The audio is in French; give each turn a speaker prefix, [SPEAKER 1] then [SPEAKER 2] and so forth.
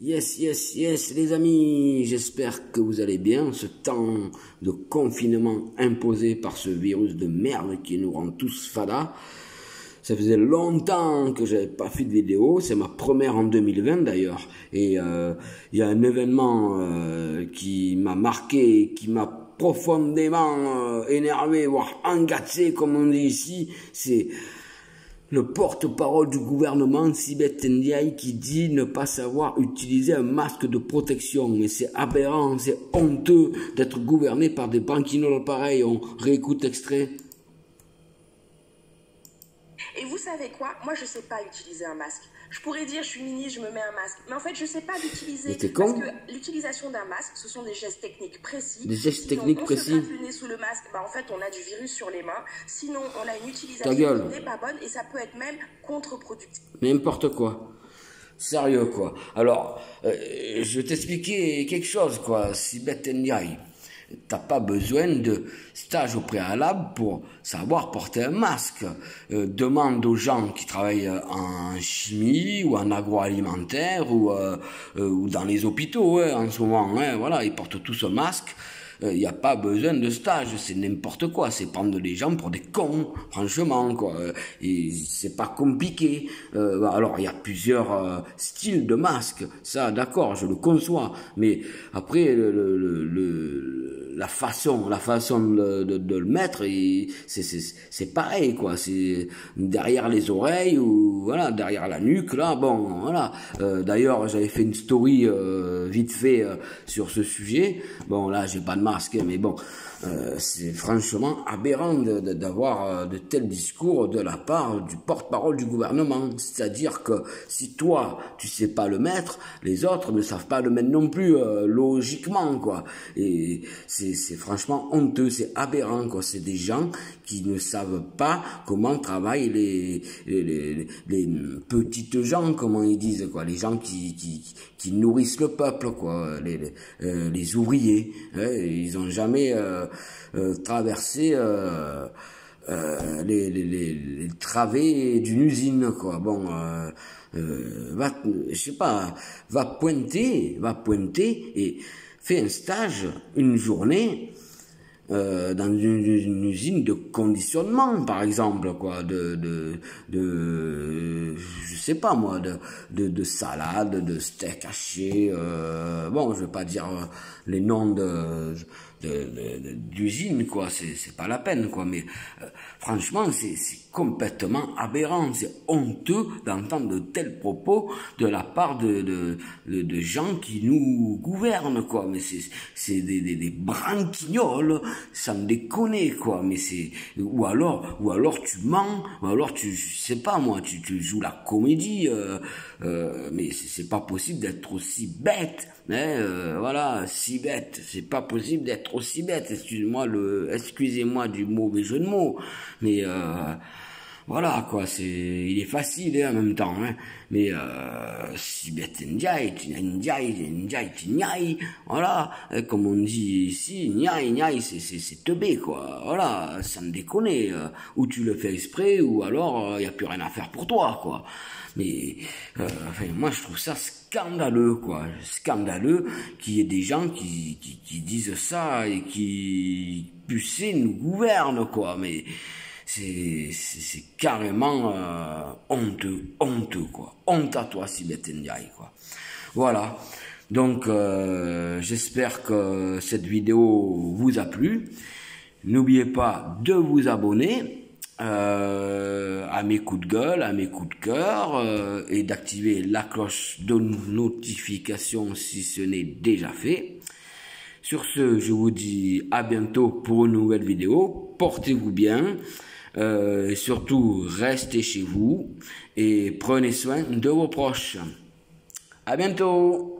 [SPEAKER 1] Yes, yes, yes, les amis, j'espère que vous allez bien. Ce temps de confinement imposé par ce virus de merde qui nous rend tous fada. Ça faisait longtemps que j'avais pas fait de vidéo, c'est ma première en 2020 d'ailleurs. Et euh, il y a un événement euh, qui m'a marqué, qui m'a profondément euh, énervé, voire engagé comme on dit ici. C'est le porte-parole du gouvernement, Sibeth Ndiaye, qui dit ne pas savoir utiliser un masque de protection. Mais c'est aberrant, c'est honteux d'être gouverné par des banquinoles pareils. On réécoute extrait.
[SPEAKER 2] Et vous savez quoi? Moi, je sais pas utiliser un masque. Je pourrais dire, je suis ministre, je me mets un masque. Mais en fait, je sais pas l'utiliser. Parce que l'utilisation d'un masque, ce sont des gestes techniques précis.
[SPEAKER 1] Des gestes techniques
[SPEAKER 2] on
[SPEAKER 1] précis.
[SPEAKER 2] Se le nez sous le masque, bah, en fait, on a du virus sur les mains. Sinon, on a une utilisation qui n'est pas bonne et ça peut être même contre-productif.
[SPEAKER 1] N'importe quoi. Sérieux, quoi. Alors, euh, je vais t'expliquer quelque chose, quoi. Si bête Ndiaye T'as pas besoin de stage au préalable pour savoir porter un masque. Euh, demande aux gens qui travaillent en chimie ou en agroalimentaire ou, euh, euh, ou dans les hôpitaux hein, en ce moment. Hein, voilà, ils portent tous un masque il euh, n'y a pas besoin de stage, c'est n'importe quoi, c'est prendre les gens pour des cons, franchement, quoi. Et c'est pas compliqué. Euh, alors, il y a plusieurs euh, styles de masques, ça, d'accord, je le conçois, mais après, le, le, le, la façon, la façon de, de, de le mettre, c'est pareil, quoi. C'est derrière les oreilles ou voilà, derrière la nuque, là, bon, voilà. D'ailleurs, j'avais fait une story vite fait sur ce sujet. Bon, là, j'ai pas de masque mais bon, euh, c'est franchement aberrant d'avoir euh, de, tels discours de la part du porte-parole du gouvernement. C'est-à-dire que si toi, tu sais pas le mettre, les autres ne savent pas le mettre non plus, euh, logiquement, quoi. Et c'est franchement honteux, c'est aberrant, quoi. C'est des gens qui ne savent pas comment travaillent les, les, les, petites gens, comment ils disent, quoi. Les gens qui, qui, qui nourrissent le peuple, quoi. Les, les, les ouvriers. Hein, ils ont jamais euh, euh, traversé euh, les, les, les, travées d'une usine, quoi. Bon, va, je sais pas, va pointer, va pointer et fait un stage, une journée, euh, dans une, usine de conditionnement, par exemple, quoi, de, de, de je sais pas moi, de, de, de salade, de steak haché, euh, bon, je vais pas dire les noms de, d'usine, quoi, c'est pas la peine, quoi, mais euh, franchement, c'est complètement aberrant, c'est honteux d'entendre de tels propos de la part de, de, de, gens qui nous gouvernent, quoi, mais c'est des, des, des branquignoles, ça me déconne, quoi, mais c'est, ou alors, ou alors tu mens, ou alors tu, je pas moi, tu, tu joues la comédie, euh, euh, mais c'est pas possible d'être aussi bête, hein, euh, voilà, si bête, c'est pas possible d'être aussi bête, excusez-moi le, excusez-moi du mauvais jeu de mots, mais euh, voilà quoi, c'est, il est facile hein, en même temps, hein, mais euh, voilà, hein, comme on dit ici, ndiaye, ndiaye, c'est c'est c'est teubé quoi, voilà, ça me déconne, euh, ou tu le fais exprès, ou alors il euh, y a plus rien à faire pour toi quoi, mais euh, enfin moi je trouve ça scandaleux, quoi. Scandaleux qu'il y ait des gens qui, qui, qui disent ça et qui, puissent nous gouvernent, quoi. Mais c'est, carrément euh, honteux, honteux, quoi. Honte à toi, Sibeth Ndiaye, quoi. Voilà. Donc, euh, j'espère que cette vidéo vous a plu. N'oubliez pas de vous abonner euh, à mes coups de gueule, à mes coups de cœur, euh, et d'activer la cloche de notification si ce n'est déjà fait. Sur ce, je vous dis à bientôt pour une nouvelle vidéo. Portez-vous bien. Euh, surtout, restez chez vous et prenez soin de vos proches. À bientôt